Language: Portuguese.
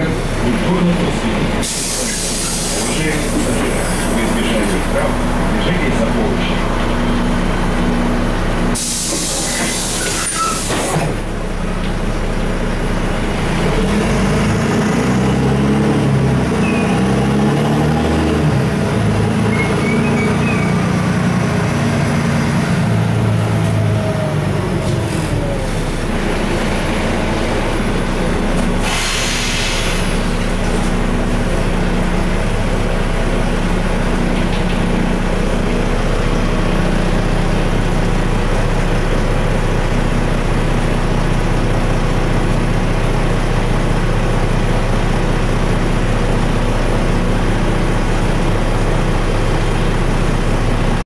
em torno do possível.